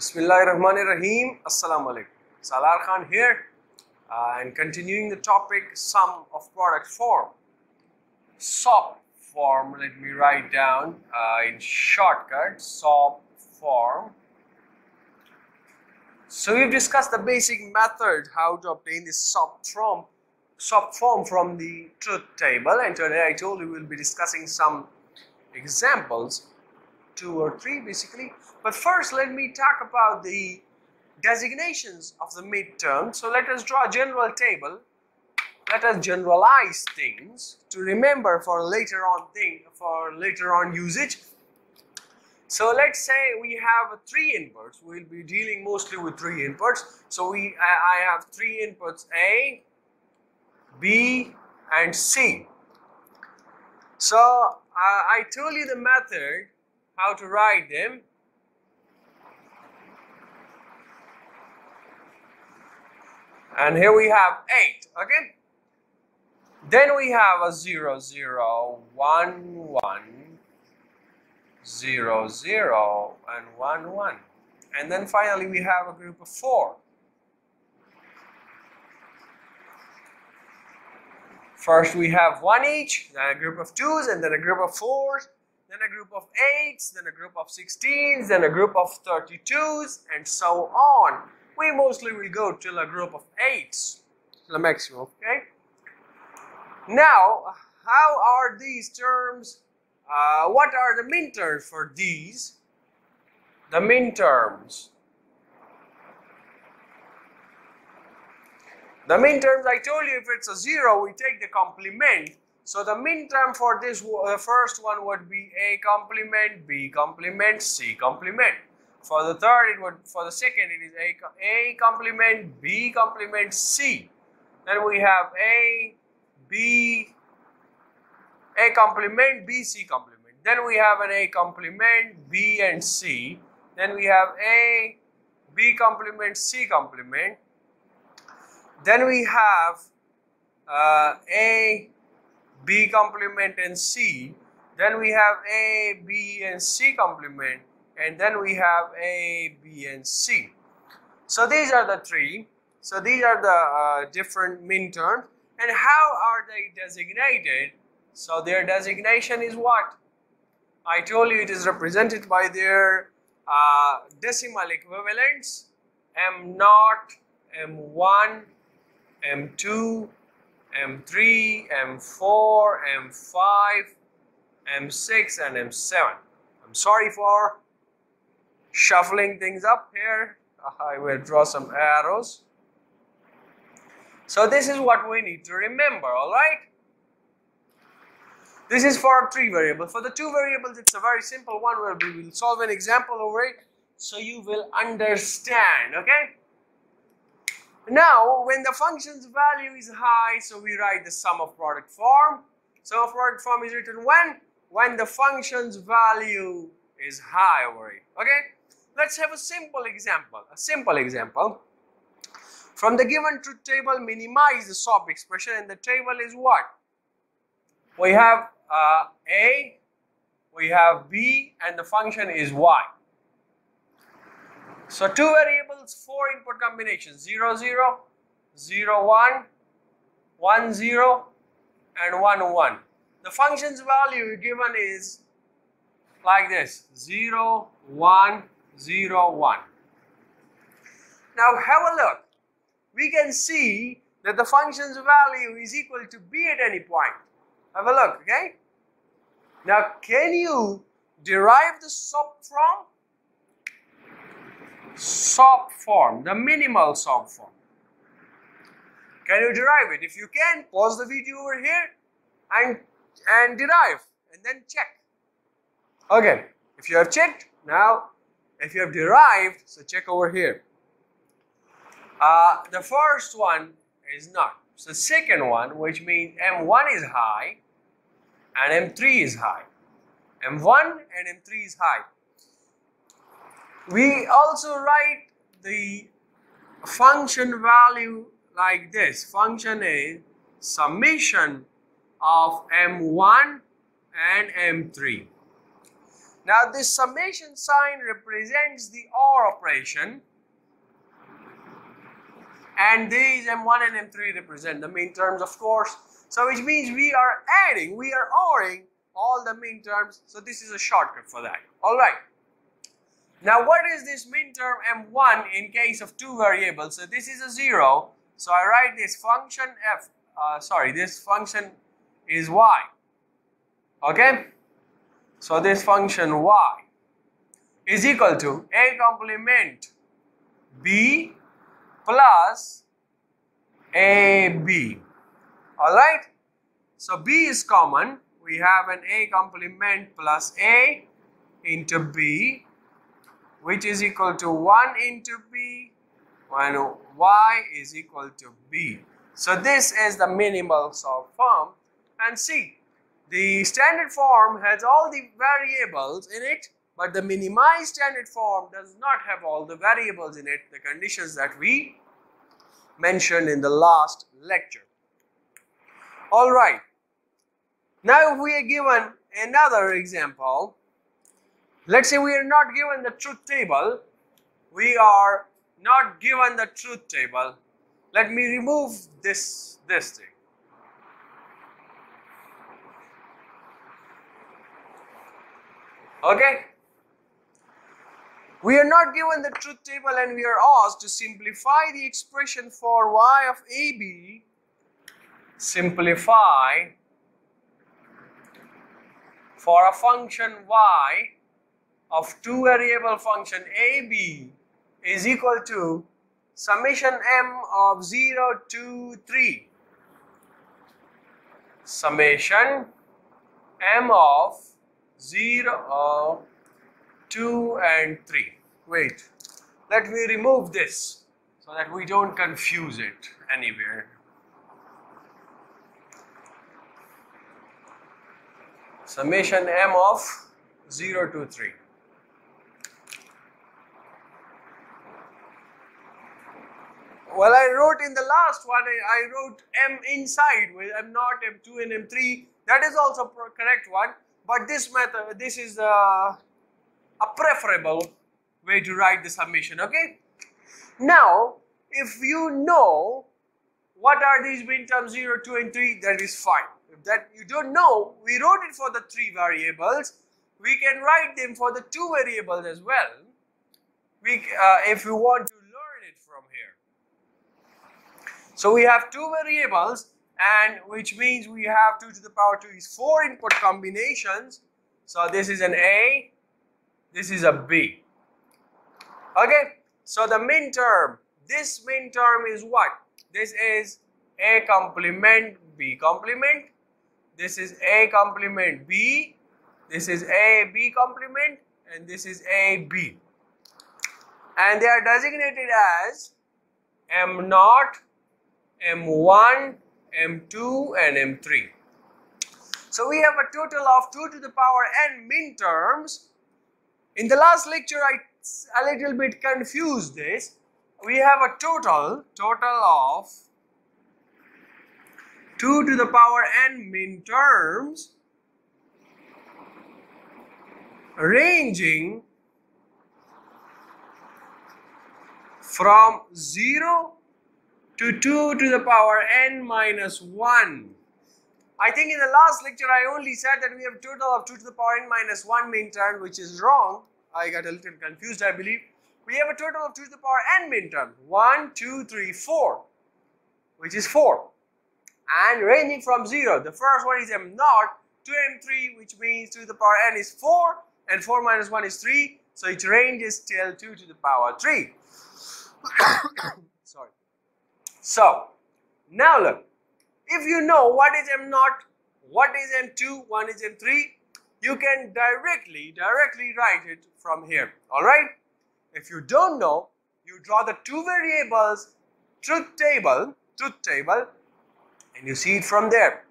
Bismillahirrahmanirrahim. Assalamu alaikum. Salaar Khan here uh, and continuing the topic sum of product form. SOP form, let me write down uh, in shortcut SOP form. So we've discussed the basic method how to obtain this SOP from SOP form from the truth table and today I told you we'll be discussing some examples two or three basically but first let me talk about the designations of the minterm. So let us draw a general table. Let us generalize things to remember for later on thing for later on usage. So let's say we have three inputs. We'll be dealing mostly with three inputs. So we I, have three inputs a b and c. So uh, I told you the method how to write them. And here we have 8, okay? Then we have a 0, 0, 1, 1, 0, 0, and 1, 1. And then finally we have a group of 4. First we have one each, then a group of twos, and then a group of fours, then a group of eights, then a group of 16s, then a group of 32s, and so on. We mostly will go till a group of eights, the maximum, okay? Now, how are these terms, uh, what are the min terms for these? The min terms. The min terms, I told you if it's a zero, we take the complement so the min term for this uh, first one would be A complement, B complement, C complement. For the third, it would for the second it is A, A complement, B complement, C. Then we have A, B, A complement, B, C complement. Then we have an A complement, B and C. Then we have A, B complement, C complement. Then we have uh, A, B complement and C. Then we have A, B and C complement and then we have A, B and C. So these are the three. So these are the uh, different min terms and how are they designated? So their designation is what? I told you it is represented by their uh, decimal equivalents M0, M1, M2, M3, M4, M5, M6 and M7. I'm sorry for shuffling things up here. I will draw some arrows. So this is what we need to remember, alright? This is for three variables. For the two variables, it's a very simple one where we will solve an example over it so you will understand, okay? Now, when the function's value is high, so we write the sum of product form. Sum of product form is written when? When the function's value is high over it. Okay? Let's have a simple example. A simple example. From the given truth table, minimize the SOP expression and the table is what? We have uh, A, we have B and the function is Y. So two variables, four input combinations 0, 0, 0, 1, 1, 0 and 1, 1. The function's value given is like this 0, 1, 0, 1. Now have a look. We can see that the function's value is equal to b at any point. Have a look, okay? Now can you derive the SOP from? SOP form, the minimal SOP form. Can you derive it? If you can, pause the video over here and, and derive and then check. Okay, if you have checked, now if you have derived, so check over here. Uh, the first one is not. So second one, which means M1 is high and M3 is high. M1 and M3 is high. We also write the function value like this. Function is summation of M1 and M3. Now this summation sign represents the OR operation and these M1 and M3 represent the min terms of course. So which means we are adding, we are ORing all the min terms. So this is a shortcut for that. Alright. Now what is this min term M1 in case of two variables? So this is a 0. So I write this function f, uh, sorry, this function is y. Okay? So this function y is equal to a complement b plus ab. Alright? So b is common. We have an a complement plus a into b which is equal to 1 into b when y is equal to b. So this is the minimal form and see the standard form has all the variables in it but the minimized standard form does not have all the variables in it the conditions that we mentioned in the last lecture. Alright, now we are given another example, let's say we are not given the truth table, we are not given the truth table. Let me remove this, this thing. Okay? We are not given the truth table and we are asked to simplify the expression for y of AB. Simplify for a function y of two variable function AB is equal to summation m of 0 to 3 summation m of 0 2 and 3 wait let me remove this so that we don't confuse it anywhere. Summation m of 0 to 3 well I wrote in the last one I wrote m inside with m naught m2 and m3 that is also correct one but this method this is a, a preferable way to write the summation okay? Now if you know what are these min terms 0 2 and 3 that is fine. If that you don't know we wrote it for the three variables. We can write them for the two variables as well. We uh, if you want to learn it from here. so we have two variables and which means we have 2 to the power 2 is 4 input combinations. So this is an A, this is a B. Okay, so the min term, this min term is what? This is A complement B complement. This is A complement B. This is A B complement and this is A B. And they are designated as M naught M1, M2 and M3. So we have a total of 2 to the power n min terms. In the last lecture I a little bit confused this. We have a total, total of 2 to the power n min terms ranging from 0 to 2 to the power n minus 1. I think in the last lecture I only said that we have total of 2 to the power n minus 1 min term which is wrong. I got a little confused I believe. We have a total of 2 to the power n term 1, 2, 3, 4 which is 4 and ranging from 0. The first one is m naught to m3 which means 2 to the power n is 4 and 4 minus 1 is 3 so its range is still 2 to the power 3. So, now look, if you know what is M naught, what is M2, one is M3, you can directly, directly write it from here, alright? If you don't know, you draw the two variables truth table, truth table, and you see it from there.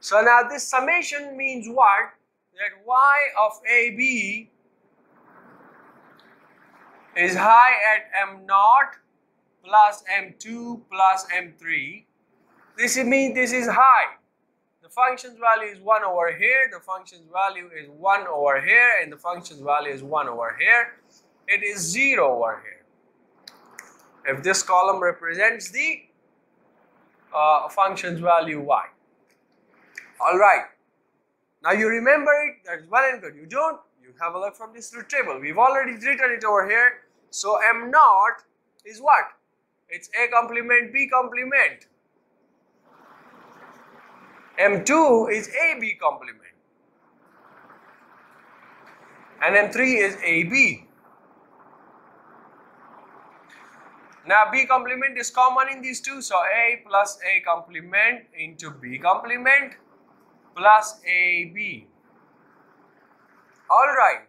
So now this summation means what? That y of AB is high at M naught plus m2 plus m3. This means this is high. The function's value is 1 over here, the function's value is 1 over here, and the function's value is 1 over here. It is 0 over here. If this column represents the uh, function's value y. Alright. Now you remember it, that's well and good. You don't, you have a look from this truth table. We've already written it over here. So m naught is what? It's a complement b complement. M2 is AB complement. And M3 is AB. Now B complement is common in these two. So A plus A complement into B complement plus AB. Alright.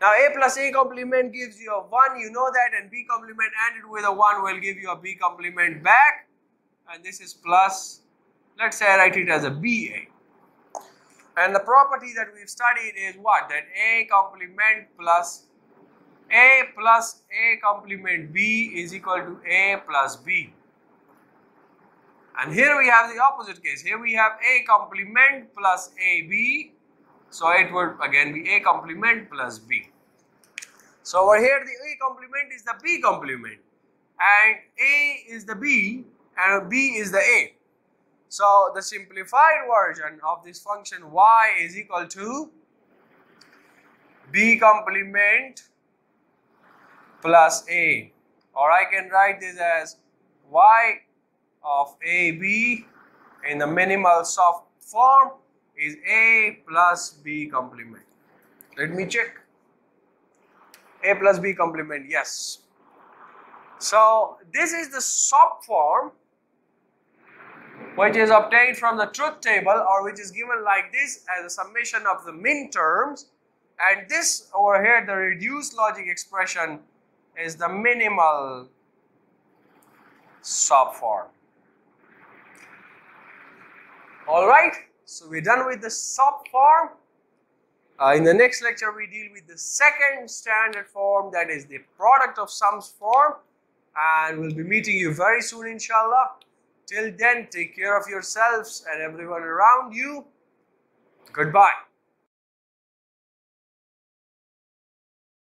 Now A plus A complement gives you a 1, you know that, and B complement added with a 1 will give you a B complement back. And this is plus Let's say I write it as a BA. And the property that we've studied is what? That A complement plus A plus A complement B is equal to A plus B. And here we have the opposite case. Here we have A complement plus AB. So it would again be A complement plus B. So over here the A complement is the B complement and A is the B and B is the A. So the simplified version of this function y is equal to b complement plus a or I can write this as y of ab in the minimal SOP form is a plus b complement. Let me check. a plus b complement, yes. So this is the SOP form which is obtained from the truth table or which is given like this as a summation of the min terms and this over here the reduced logic expression is the minimal SOP form. Alright, so we're done with the SOP form. Uh, in the next lecture we deal with the second standard form that is the product of sums form and we'll be meeting you very soon inshallah. Till then, take care of yourselves and everyone around you. Goodbye.